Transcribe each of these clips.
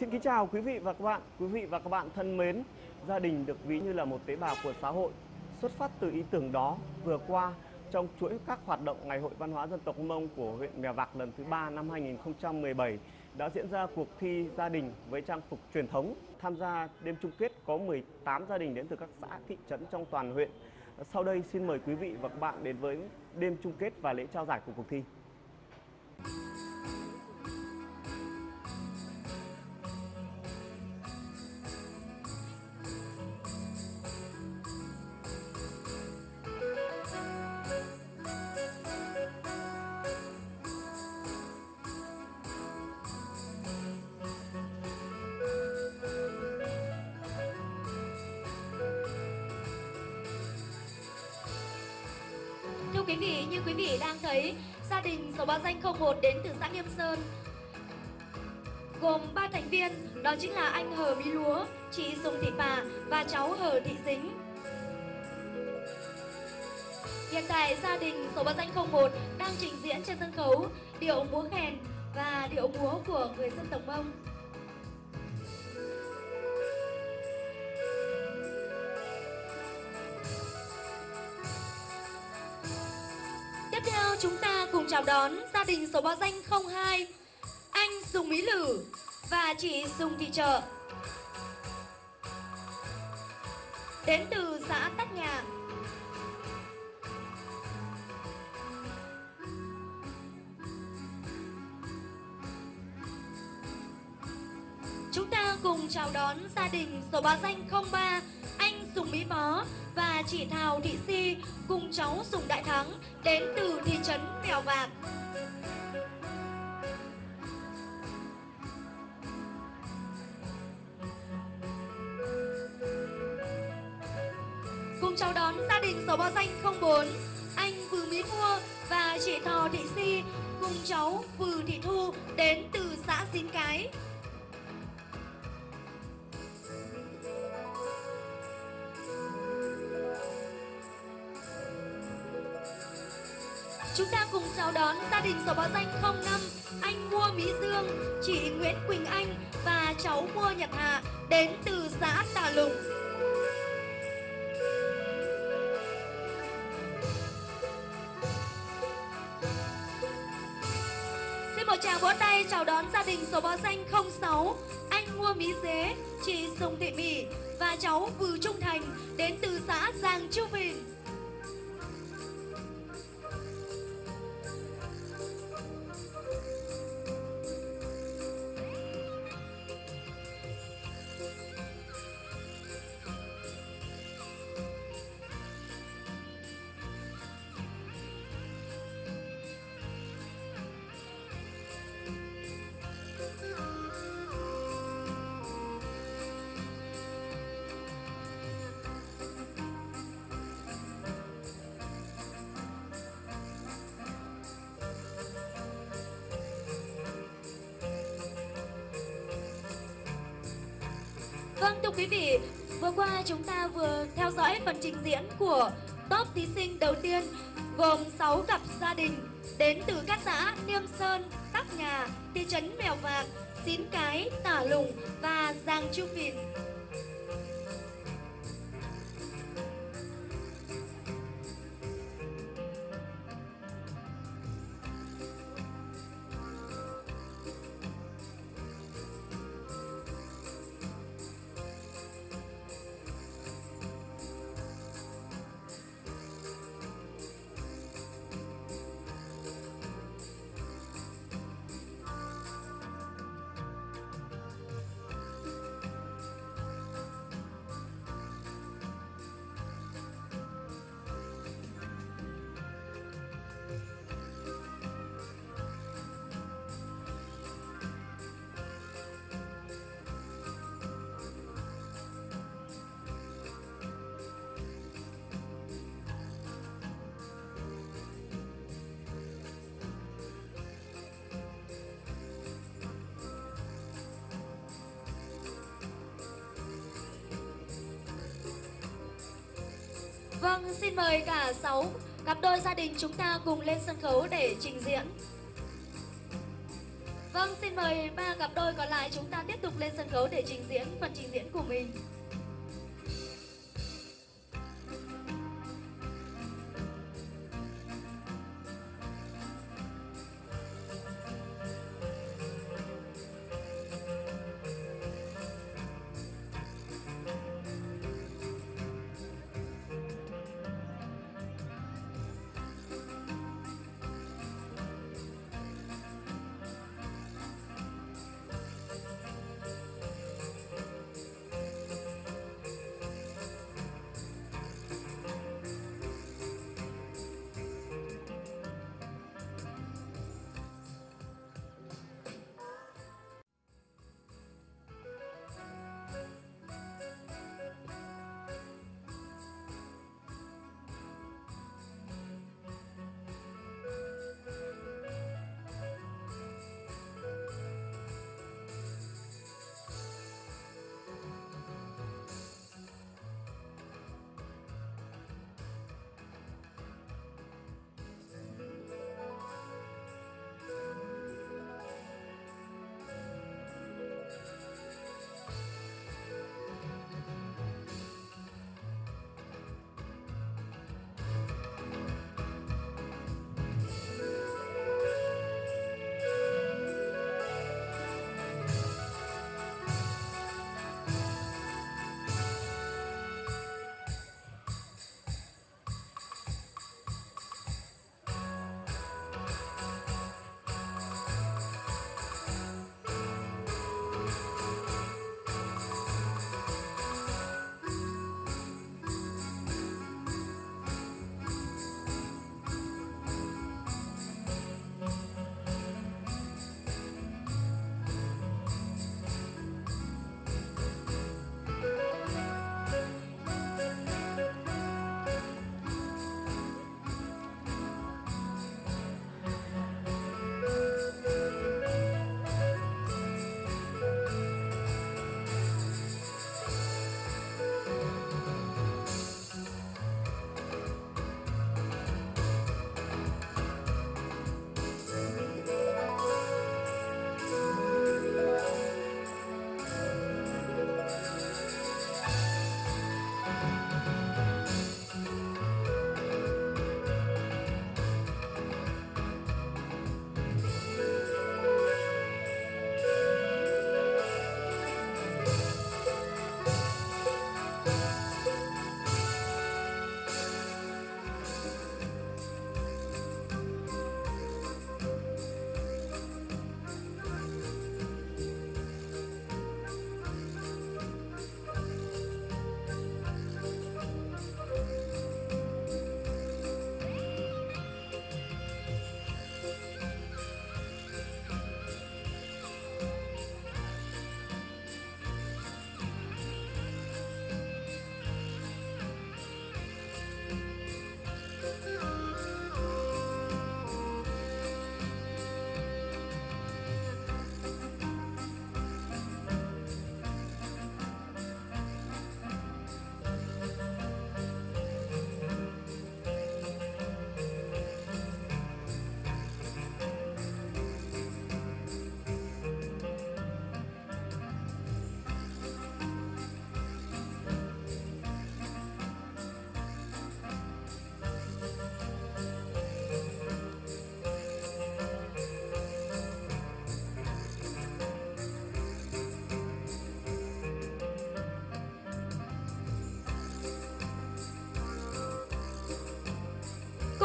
Xin kính chào quý vị và các bạn. Quý vị và các bạn thân mến, gia đình được ví như là một tế bào của xã hội. Xuất phát từ ý tưởng đó, vừa qua trong chuỗi các hoạt động Ngày hội Văn hóa Dân tộc Mông của huyện Mèo Vạc lần thứ ba năm 2017 đã diễn ra cuộc thi gia đình với trang phục truyền thống. Tham gia đêm chung kết có 18 gia đình đến từ các xã thị trấn trong toàn huyện. Sau đây xin mời quý vị và các bạn đến với đêm chung kết và lễ trao giải của cuộc thi. Thấy, gia đình số báo danh 01 đến từ xã Nghiêm Sơn gồm 3 thành viên, đó chính là anh Hờ Mỹ Lúa, chị Sùng Thị Bà và cháu Hờ Thị Dính. Hiện tại gia đình số báo danh 01 đang trình diễn trên sân khấu điệu múa khen và điệu múa của người dân tộc Mông. Chúng ta cùng chào đón gia đình số báo danh 02 Anh Sùng Mỹ Lử và chị Sùng Thị Trợ. Đến từ xã Tắc Nhà. Chúng ta cùng chào đón gia đình số báo danh 03 Anh Sùng Mỹ Bó và chị Thảo Thị Si cùng cháu Sùng Đại Thắng đến từ thị trấn Mèo Vạc. Cùng chào đón gia đình số báo danh 04 Anh vừa Mỹ Mua và chị Thò Thị Si cùng cháu vừa Thị Thu đến từ xã Xín Cái. Chúng ta cùng chào đón gia đình số báo danh 05 Anh Mua Mỹ Dương, chị Nguyễn Quỳnh Anh và cháu Mua Nhật Hạ đến từ xã Tà Lùng. Xin một tràng vỗ tay chào đón gia đình số báo danh 06 Anh Mua Mỹ Dế, chị Sùng Thị Mỹ và cháu Vừ Trung Thành đến từ xã Giàng Chu bình trình diễn của top thí sinh đầu tiên gồm 6 cặp gia đình đến từ các xã Niêm Sơn, Tắc Nhà, thị trấn Mèo Vạc, Xín Cái, Tả Lùng và Giàng Chu Phìn. Vâng, xin mời cả 6 cặp đôi gia đình chúng ta cùng lên sân khấu để trình diễn. Vâng, Vâng, xin mời ba cặp đôi còn lại chúng ta tiếp tục lên sân khấu để trình diễn phần trình diễn của mình.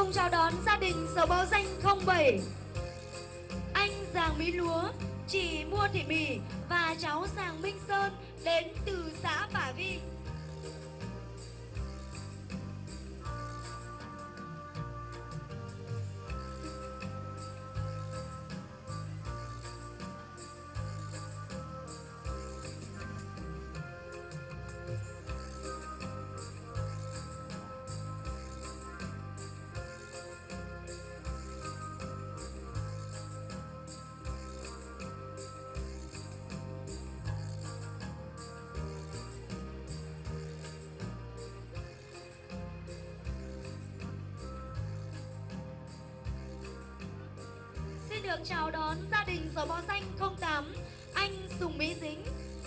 Cùng chào đón gia đình số báo danh 07 Anh Giàng Mỹ Lúa, chị Mua Thị Mì và cháu Giàng Minh Sơn đến từ xã Bả Vi được chào đón gia đình số bò xanh 08 anh Sùng Mỹ Dính,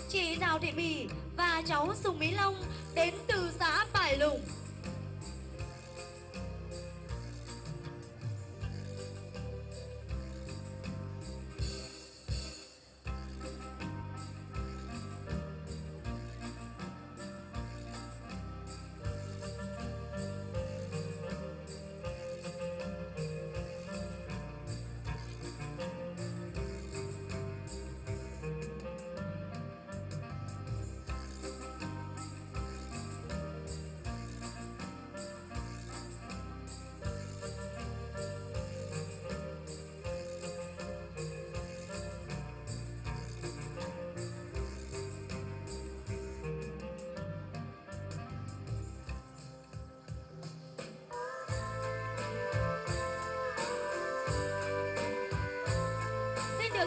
chị Đào Thị Bỉ và cháu Sùng Mỹ Long đến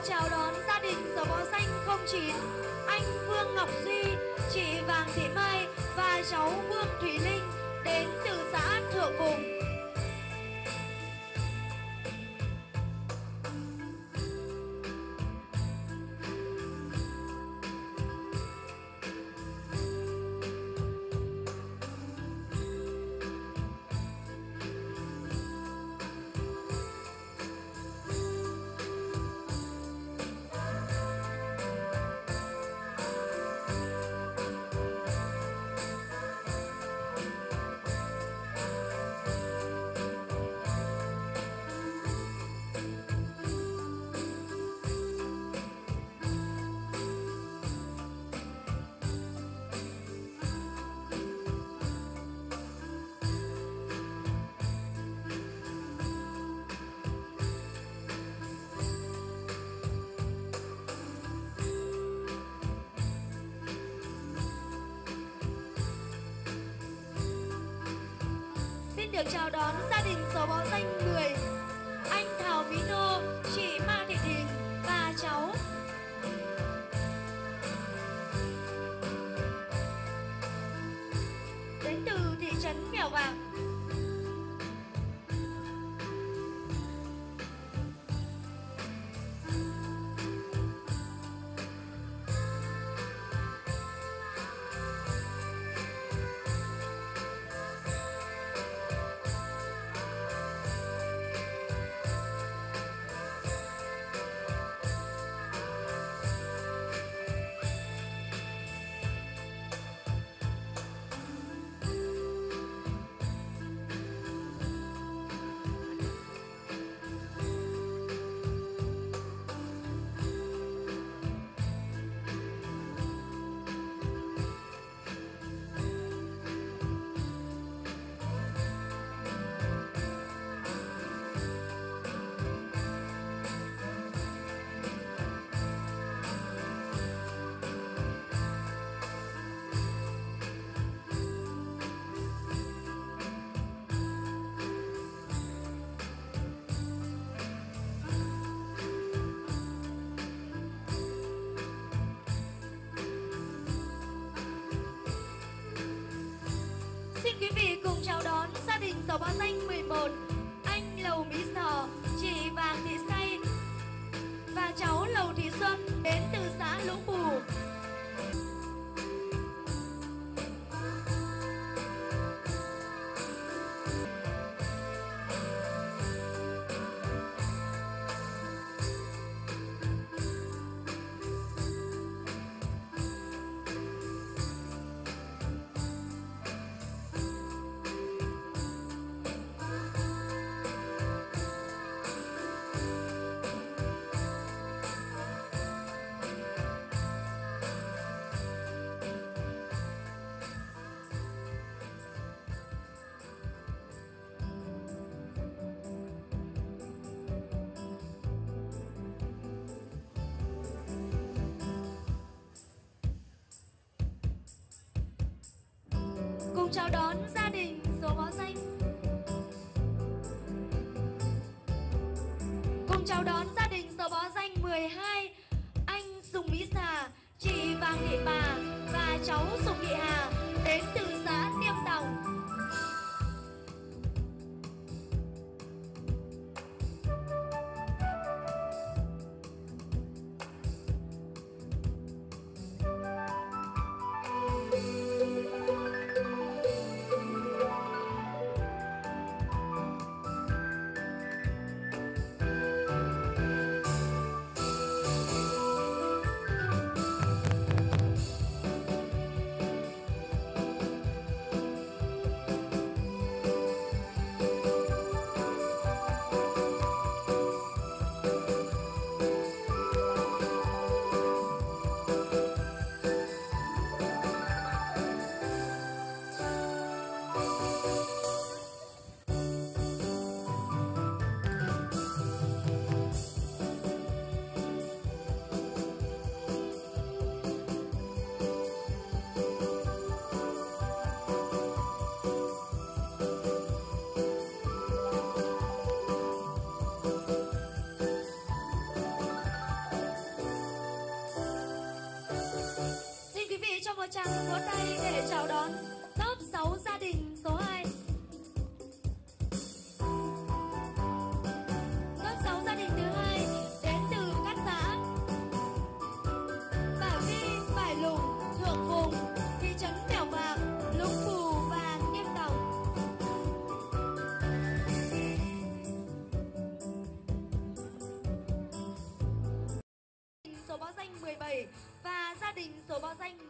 chào đón gia đình số báo xanh 09 anh Vương Ngọc Duy, chị Vàng Thị Mai và cháu Vương Thủy Linh đến từ xã Thượng Cùng. Được chào đón gia đình số báo danh gia đình chào đón gia đình số báo danh. Cùng chào đón gia đình số báo danh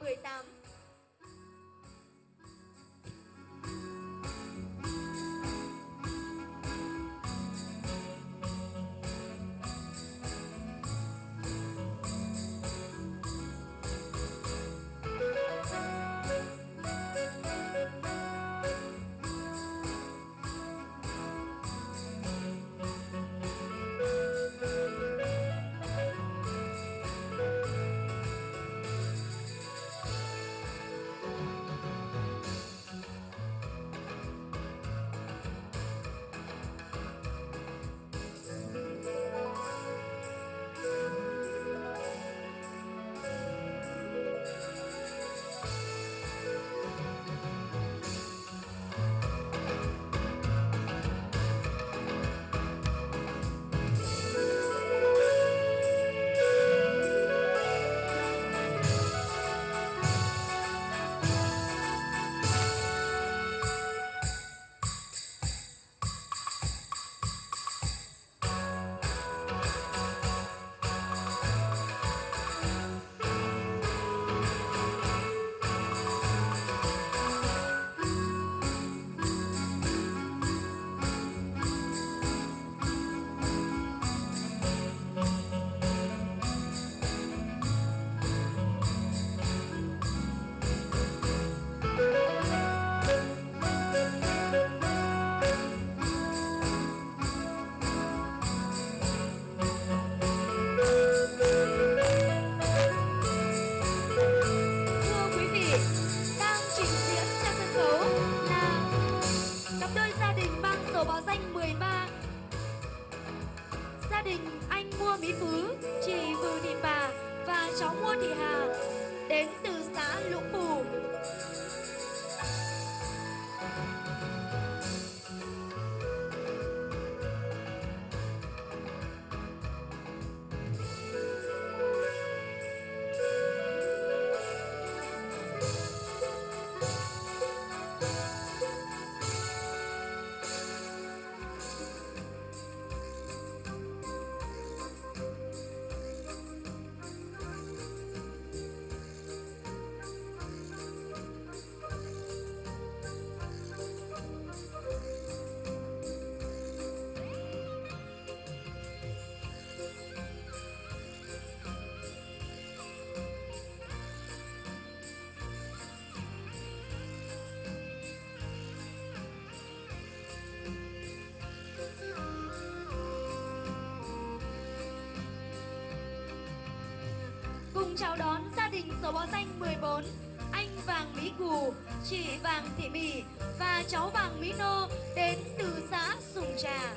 Cùng chào đón gia đình số báo danh 14 Anh Vàng Mỹ Cù, chị Vàng Thị Mỹ và cháu Vàng Mỹ Nô đến từ xã Sùng Trà.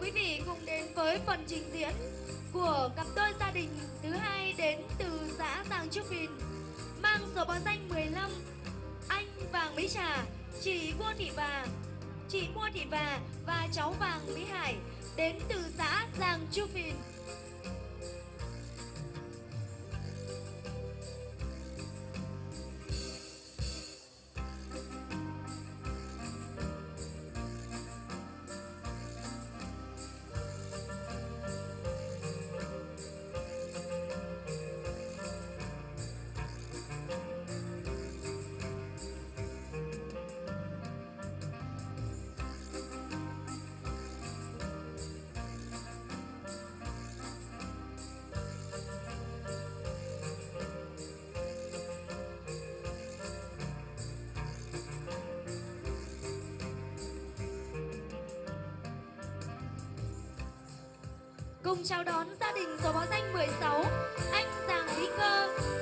quý vị cùng đến với phần trình diễn của cặp đôi gia đình thứ hai đến từ xã Giàng Trúc Bình mang số báo danh 15 anh Vàng Mỹ Trà, chị Mua Thị Và, chị Mua Thị Và và cháu Vàng Mỹ Hải đến từ xã Giàng Trúc Bình. cùng chào đón gia đình số báo danh 16 anh Giàng Vĩ Cơ.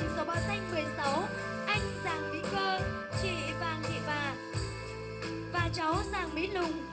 hình số báo xanh 16 Anh Giàng Mỹ Cơ, chị Vàng Thị Bà Và cháu Giàng Mỹ Lùng.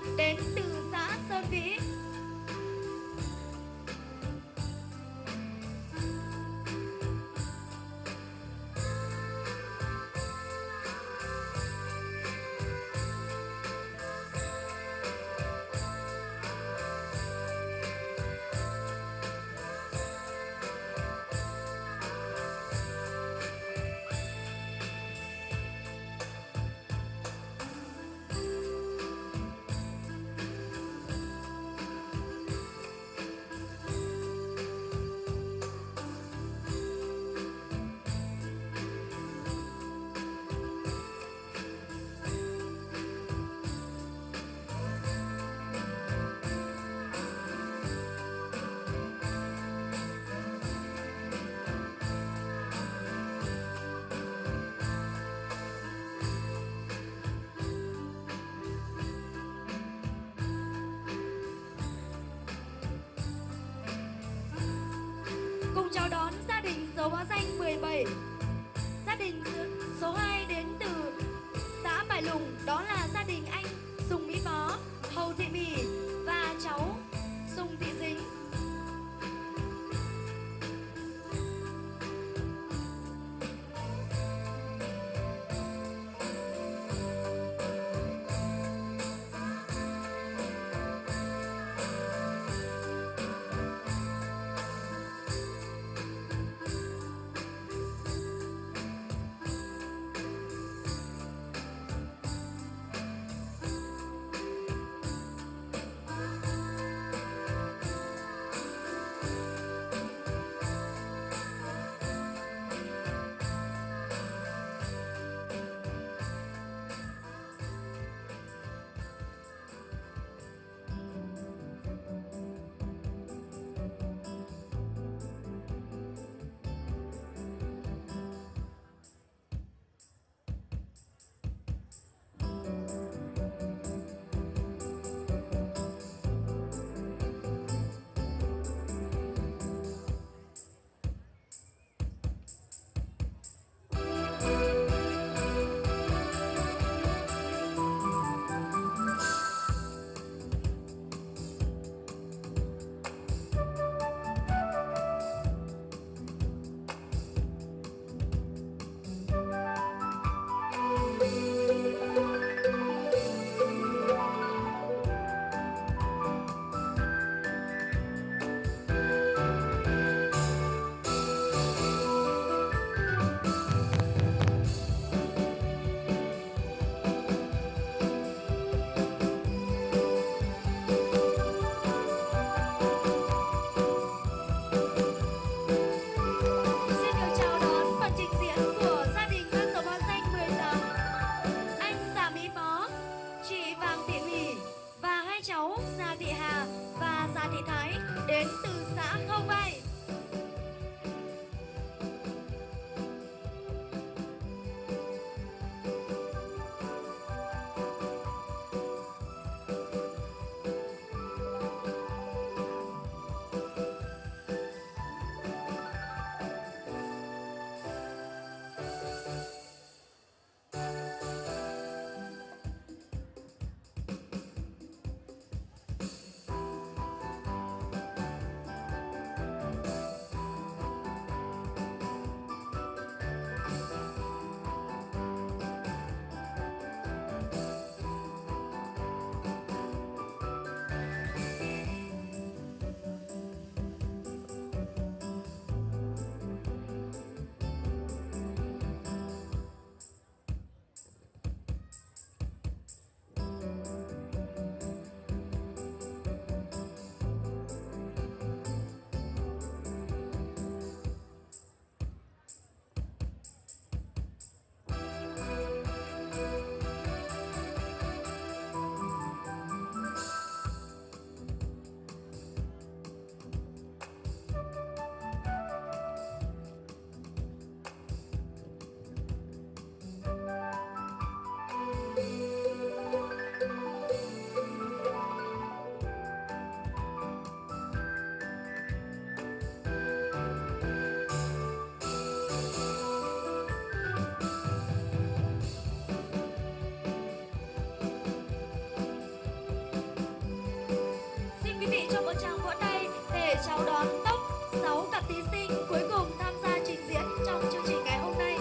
thí sinh cuối cùng tham gia trình diễn trong chương trình ngày hôm nay.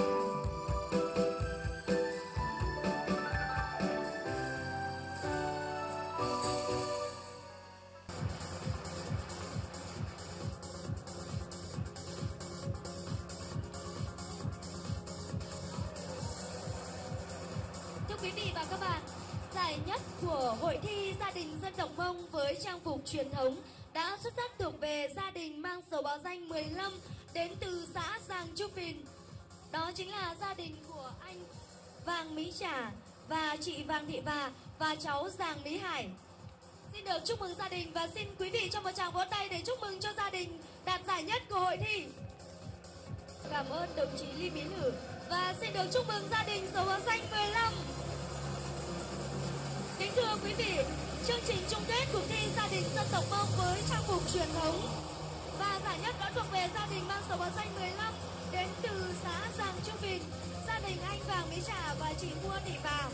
Thưa quý vị và các bạn, giải nhất của hội thi gia đình dân tộc Mông với trang phục truyền thống đã xuất sắc thuộc về gia đình mang số báo danh 15 đến từ xã Giàng Trúc Phìn. Đó chính là gia đình của anh Vàng Mỹ Trả và chị Vàng Thị Và và cháu Giàng Lý Hải. Xin được chúc mừng gia đình và xin quý vị cho một tràng vỗ tay để chúc mừng cho gia đình đạt giải nhất của hội thi. Cảm ơn đồng chí Lý Mỹ Lử và xin được chúc mừng gia đình số báo danh 15. Kính thưa quý vị, chương trình chung kết cuộc thi gia đình dân tộc Mông với trang phục truyền thống và giải nhất đã thuộc về gia đình mang số báo danh 15 đến từ xã Giàng Trung Bình, gia đình anh Vàng Mỹ Trà và chị Mua Thị Vàng.